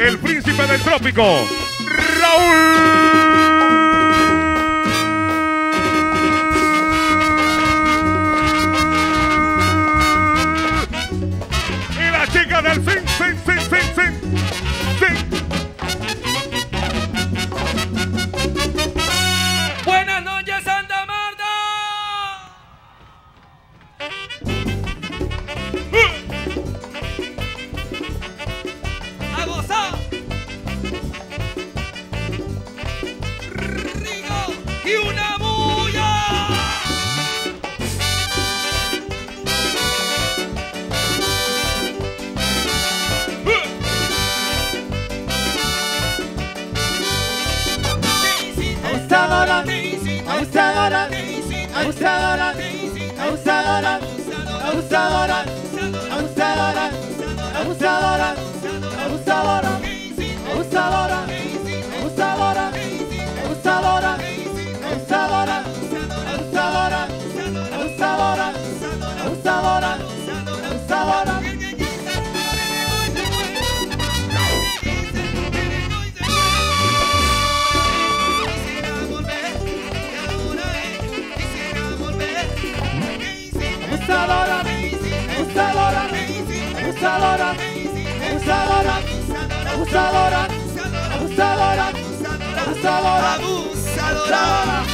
El príncipe del trópico, Raúl. abusadora, abusadora, abusadora, abusadora, abusadora, abusadora, abusadora. abusadora, abusadora, abusadora, abusadora, abusadora, abusadora.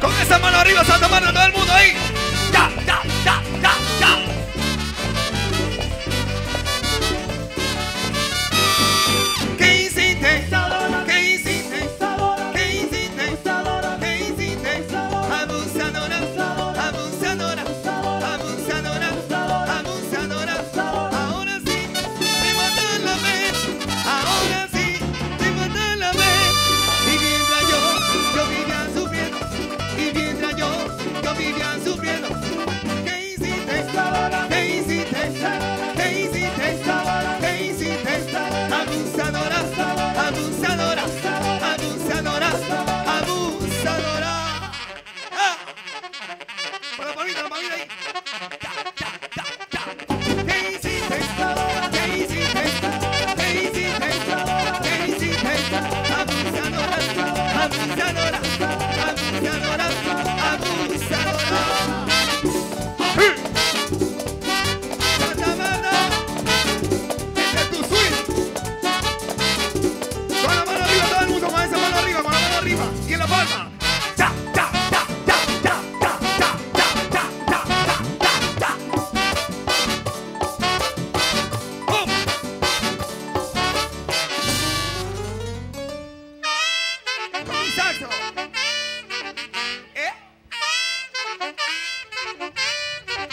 Con esa mano arriba, Santa Mano, todo el mundo ahí. Ya, ya, ya, ya. Vivian.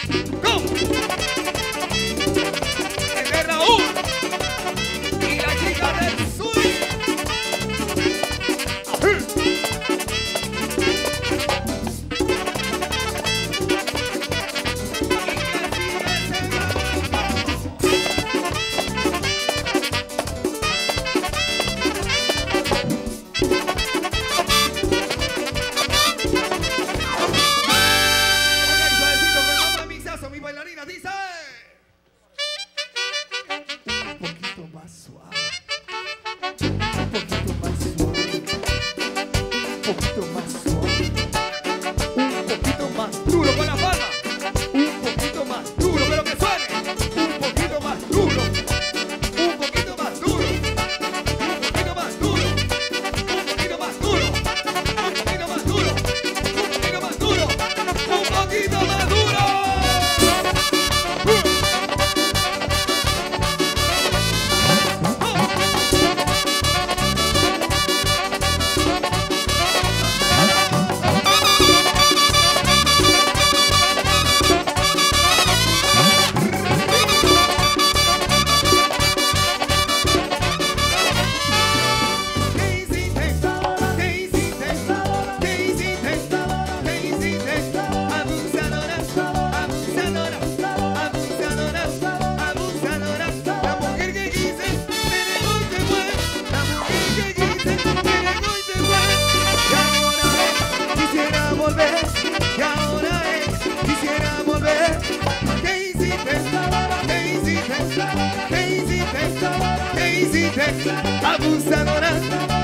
Go! Abusadora,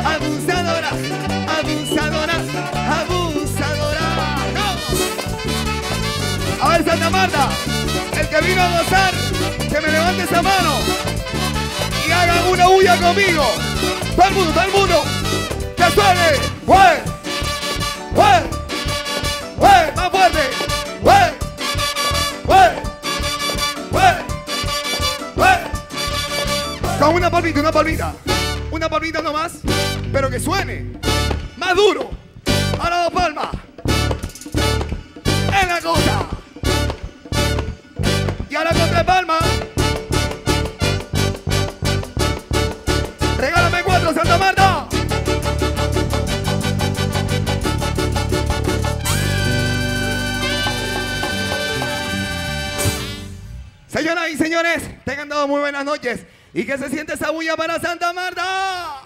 abusadora, abusadora, abusadora. ¡No! A ver, Santa Marta, el que vino a gozar, que me levante esa mano y hagan una bulla conmigo. Todo el mundo, todo el mundo. Que suene. ¡Wey! ¡Wey! ¡Wey! ¡Más fuerte! ¡Wey! Con una palmita, una palmita. Una palmita nomás, pero que suene. Más duro. Ahora dos palmas. En la cosa. Y ahora con tres palmas. Regálame cuatro, Santa Marta. Señoras y señores, tengan todos muy buenas noches. Y que se siente esa bulla para Santa Marta.